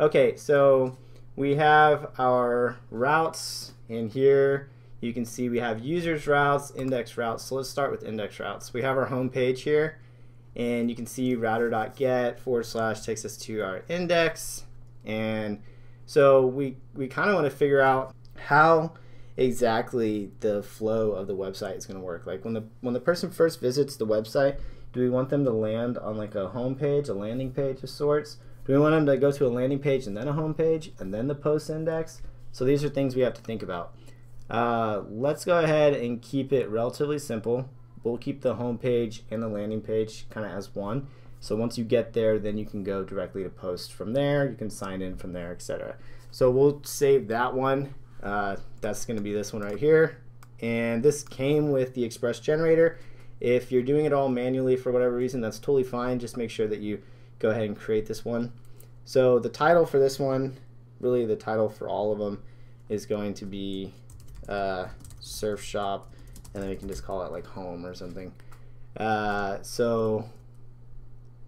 Okay, so we have our routes in here. You can see we have users routes, index routes. So let's start with index routes. We have our home page here and you can see router.get forward slash takes us to our index. And so we, we kind of want to figure out how exactly the flow of the website is going to work. Like when the when the person first visits the website, do we want them to land on like a home page, a landing page of sorts? Do we want them to go to a landing page and then a home page and then the post index? So these are things we have to think about. Uh, let's go ahead and keep it relatively simple. We'll keep the home page and the landing page kind of as one. So once you get there, then you can go directly to post from there. You can sign in from there, etc. So we'll save that one. Uh, that's going to be this one right here. And this came with the Express generator. If you're doing it all manually for whatever reason, that's totally fine. Just make sure that you go ahead and create this one. So the title for this one, really the title for all of them, is going to be uh, Surf Shop, and then we can just call it like home or something. Uh, so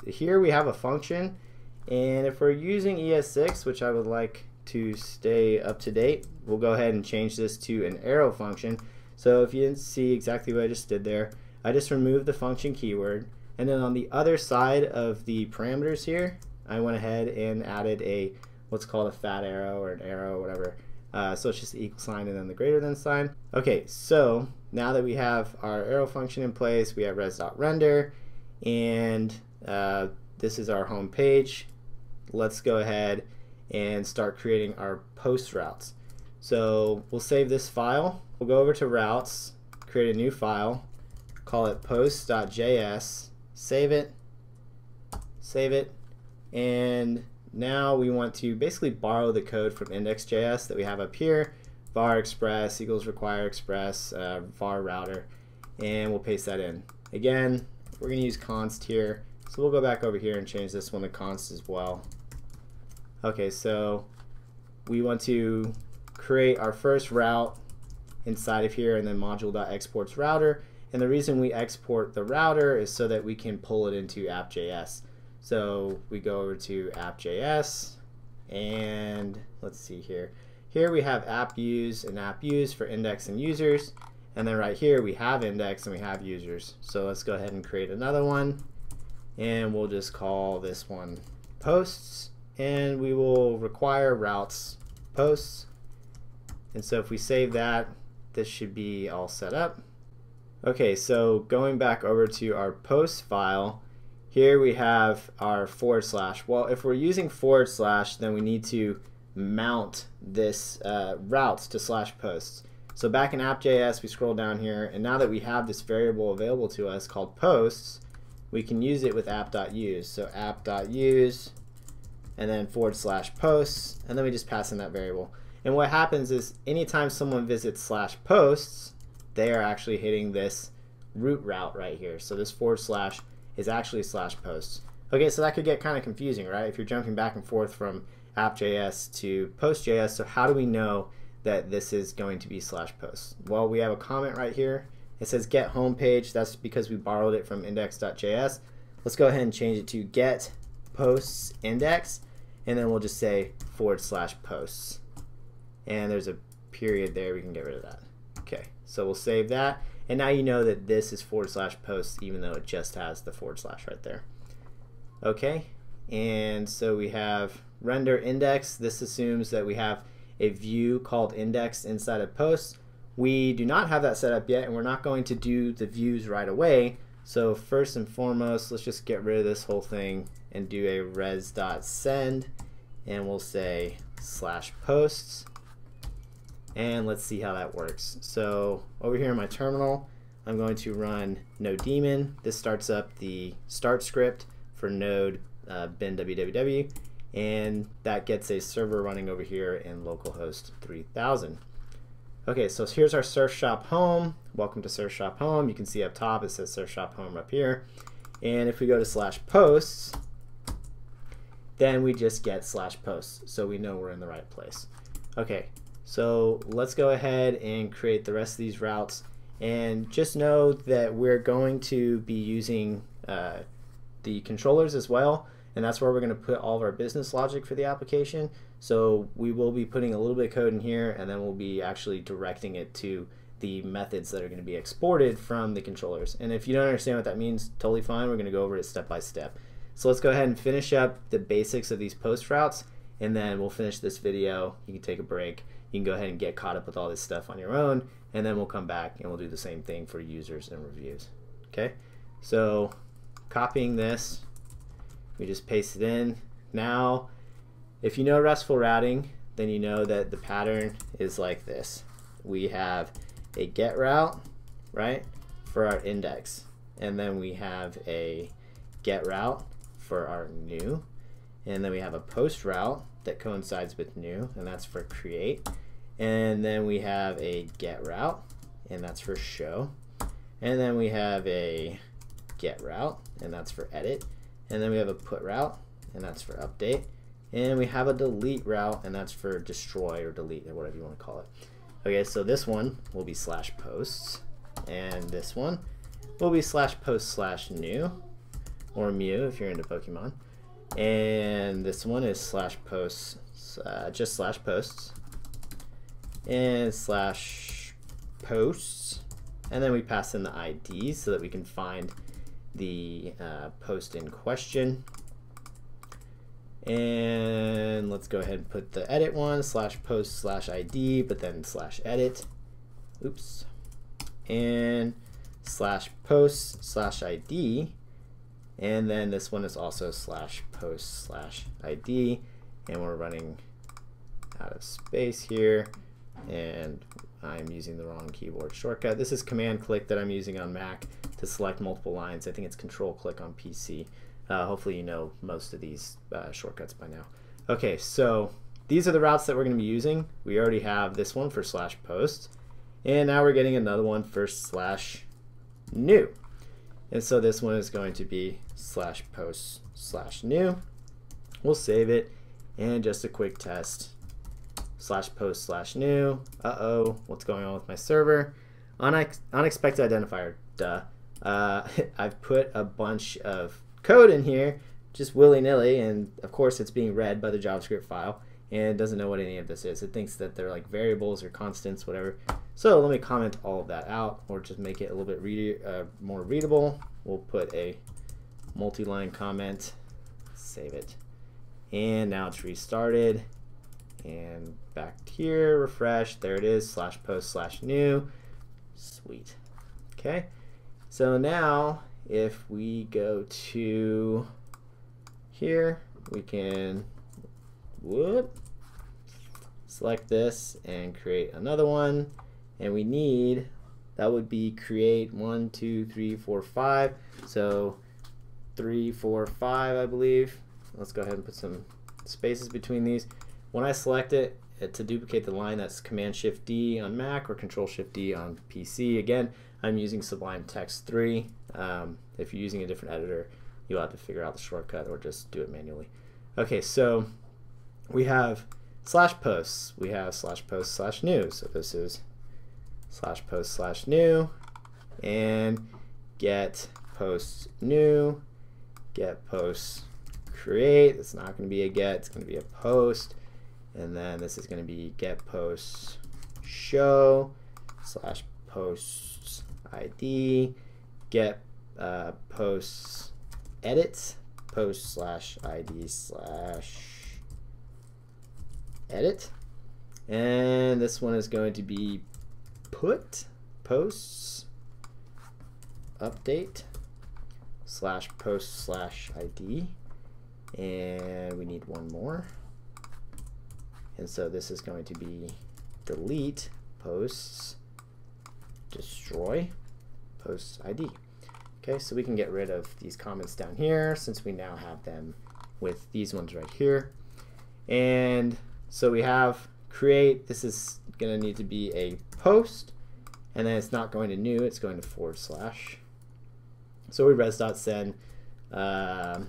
here we have a function, and if we're using ES6, which I would like to stay up to date, we'll go ahead and change this to an arrow function. So if you didn't see exactly what I just did there, I just removed the function keyword, and then on the other side of the parameters here, I went ahead and added a what's called a fat arrow or an arrow or whatever. Uh, so it's just the equal sign and then the greater than sign. Okay, so now that we have our arrow function in place, we have res.render, and uh, this is our home page. Let's go ahead and start creating our post routes. So we'll save this file. We'll go over to routes, create a new file, call it post.js, save it, save it, and now we want to basically borrow the code from index.js that we have up here, var express equals require express uh, var router, and we'll paste that in. Again, we're going to use const here, so we'll go back over here and change this one to const as well. Okay, so we want to create our first route inside of here and then module.exports router and the reason we export the router is so that we can pull it into app.js. So we go over to app.js and let's see here. Here we have app use and app use for index and users. And then right here we have index and we have users. So let's go ahead and create another one. And we'll just call this one posts. And we will require routes posts. And so if we save that, this should be all set up. Okay, so going back over to our post file, here we have our forward slash. Well, if we're using forward slash, then we need to mount this uh, routes to slash posts. So back in app.js, we scroll down here, and now that we have this variable available to us called posts, we can use it with app.use. So app.use, and then forward slash posts, and then we just pass in that variable. And what happens is anytime someone visits slash posts, they are actually hitting this root route right here. So this forward slash is actually slash posts. Okay, so that could get kind of confusing, right? If you're jumping back and forth from app.js to post.js, so how do we know that this is going to be slash posts? Well, we have a comment right here. It says get home page. That's because we borrowed it from index.js. Let's go ahead and change it to get posts index, and then we'll just say forward slash posts. And there's a period there. We can get rid of that. So we'll save that. And now you know that this is forward slash posts even though it just has the forward slash right there. Okay, and so we have render index. This assumes that we have a view called index inside of posts. We do not have that set up yet and we're not going to do the views right away. So first and foremost, let's just get rid of this whole thing and do a res.send and we'll say slash posts and let's see how that works. So over here in my terminal, I'm going to run nodemon. This starts up the start script for node uh, bin www, and that gets a server running over here in localhost 3000. Okay, so here's our Surf Shop home. Welcome to Surf Shop home. You can see up top it says Surf Shop home up here. And if we go to slash posts, then we just get slash posts, so we know we're in the right place. Okay, so let's go ahead and create the rest of these routes. And just know that we're going to be using uh, the controllers as well. and that's where we're going to put all of our business logic for the application. So we will be putting a little bit of code in here, and then we'll be actually directing it to the methods that are going to be exported from the controllers. And if you don't understand what that means, totally fine. We're going to go over it step by step. So let's go ahead and finish up the basics of these post routes, and then we'll finish this video. You can take a break. You can go ahead and get caught up with all this stuff on your own, and then we'll come back and we'll do the same thing for users and reviews. Okay, so copying this, we just paste it in. Now, if you know RESTful routing, then you know that the pattern is like this. We have a get route, right, for our index. And then we have a get route for our new. And then we have a post route that coincides with new, and that's for create. And then we have a get route, and that's for show. And then we have a get route, and that's for edit. And then we have a put route, and that's for update. And we have a delete route, and that's for destroy or delete, or whatever you want to call it. Okay, so this one will be slash posts, and this one will be slash post slash new, or Mew if you're into Pokemon. And this one is slash posts, uh, just slash posts, and slash posts, and then we pass in the ID so that we can find the uh, post in question. And let's go ahead and put the edit one, slash post slash ID, but then slash edit. Oops. And slash post slash ID. And then this one is also slash post slash ID. And we're running out of space here. And I'm using the wrong keyboard shortcut. This is command click that I'm using on Mac to select multiple lines. I think it's control click on PC. Uh, hopefully you know most of these uh, shortcuts by now. Okay, so these are the routes that we're going to be using. We already have this one for slash post, and now we're getting another one for slash new. And so this one is going to be slash post slash new. We'll save it, and just a quick test. Slash post slash new. Uh-oh, what's going on with my server? Unex unexpected identifier, duh. Uh, I've put a bunch of code in here just willy-nilly and of course it's being read by the JavaScript file and it doesn't know what any of this is. It thinks that they're like variables or constants, whatever. So let me comment all of that out or just make it a little bit read uh, more readable. We'll put a multi-line comment, save it. And now it's restarted. And back here, refresh, there it is, slash post slash new. Sweet. Okay, so now if we go to here, we can whoop, select this and create another one. And we need, that would be create one, two, three, four, five. So three, four, five, I believe. Let's go ahead and put some spaces between these. When I select it, to duplicate the line, that's Command Shift D on Mac or Control Shift D on PC. Again, I'm using Sublime Text 3. Um, if you're using a different editor, you'll have to figure out the shortcut or just do it manually. Okay, so we have slash posts. We have slash post slash new. So this is slash post slash new and get posts new, get posts create. It's not going to be a get, it's going to be a post. And then this is going to be get posts show slash posts ID get uh, posts edit post slash ID slash edit and this one is going to be put posts update slash post slash ID and we need one more and so this is going to be delete posts, destroy posts ID. Okay, so we can get rid of these comments down here since we now have them with these ones right here. And so we have create, this is going to need to be a post, and then it's not going to new, it's going to forward slash. So we res.send, uh,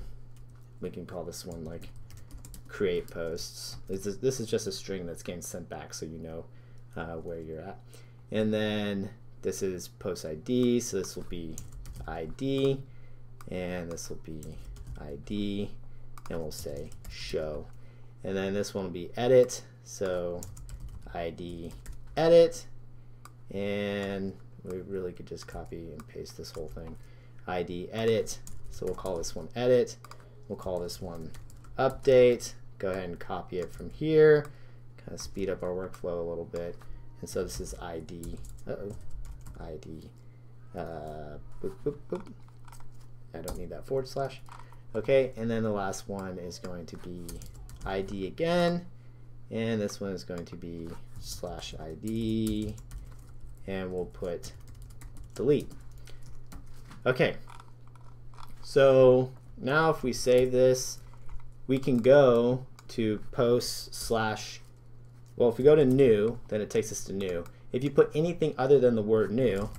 we can call this one like create posts. This is, this is just a string that's getting sent back so you know uh, where you're at. And then this is post ID, so this will be ID, and this will be ID, and we'll say show. And then this one will be edit. So ID edit. And we really could just copy and paste this whole thing. ID edit. So we'll call this one edit. We'll call this one update. Go ahead and copy it from here. Kind of speed up our workflow a little bit. And so this is ID. Uh oh. ID. Uh, boop, boop, boop. I don't need that forward slash. Okay, and then the last one is going to be ID again. And this one is going to be slash ID. And we'll put delete. Okay, so now if we save this, we can go to post slash, well, if we go to new, then it takes us to new. If you put anything other than the word new,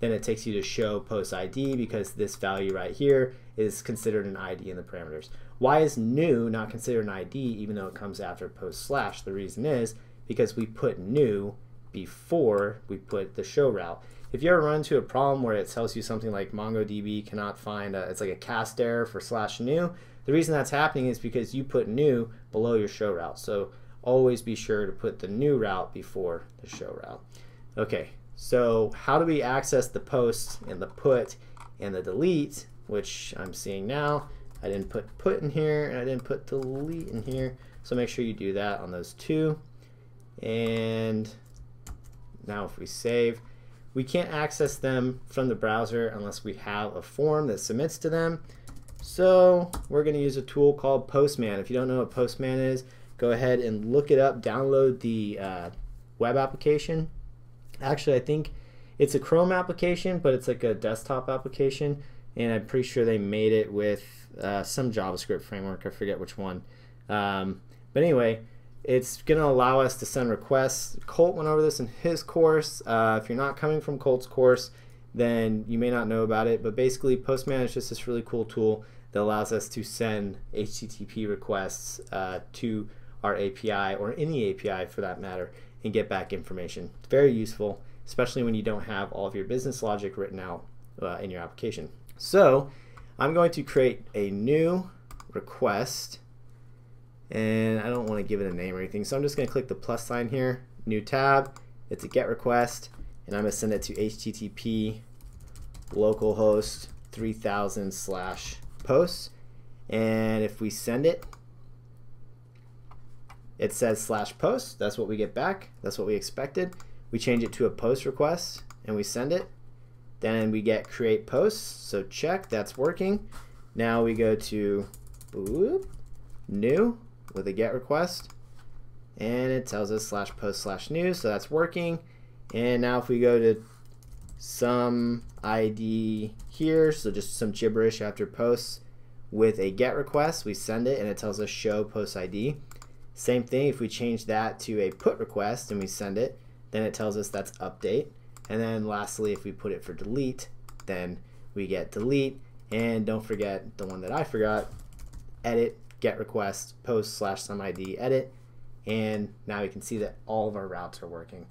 then it takes you to show post ID because this value right here is considered an ID in the parameters. Why is new not considered an ID even though it comes after post slash? The reason is because we put new before we put the show route. If you ever run into a problem where it tells you something like MongoDB cannot find, a, it's like a cast error for slash new, the reason that's happening is because you put new below your show route. So always be sure to put the new route before the show route. Okay, so how do we access the post and the put and the delete, which I'm seeing now. I didn't put put in here and I didn't put delete in here. So make sure you do that on those two. And now if we save, we can't access them from the browser unless we have a form that submits to them. So we're going to use a tool called Postman. If you don't know what Postman is, go ahead and look it up, download the uh, web application. Actually, I think it's a Chrome application, but it's like a desktop application, and I'm pretty sure they made it with uh, some JavaScript framework. I forget which one. Um, but anyway, it's going to allow us to send requests. Colt went over this in his course. Uh, if you're not coming from Colt's course, then you may not know about it. But basically, Postman is just this really cool tool that allows us to send HTTP requests uh, to our API or any API for that matter and get back information. It's very useful, especially when you don't have all of your business logic written out uh, in your application. So I'm going to create a new request and I don't want to give it a name or anything. So I'm just going to click the plus sign here, new tab. It's a GET request, and I'm going to send it to HTTP localhost 3000 slash posts. And if we send it, it says slash post. That's what we get back. That's what we expected. We change it to a post request and we send it. Then we get create posts. So check, that's working. Now we go to new with a get request and it tells us slash post slash new so that's working and now if we go to some ID here so just some gibberish after posts with a get request we send it and it tells us show post ID same thing if we change that to a put request and we send it then it tells us that's update and then lastly if we put it for delete then we get delete and don't forget the one that I forgot edit get request, post slash some ID, edit, and now we can see that all of our routes are working.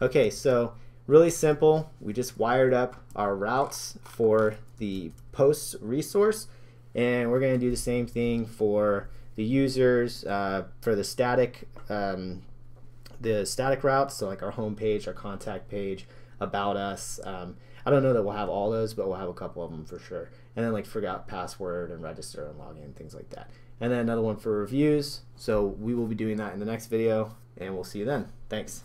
Okay, so really simple. We just wired up our routes for the post resource, and we're going to do the same thing for the users uh, for the static um, the static routes, so like our home page, our contact page, about us. Um, I don't know that we'll have all those, but we'll have a couple of them for sure. And then like forgot password and register and login, things like that and then another one for reviews. So we will be doing that in the next video, and we'll see you then. Thanks.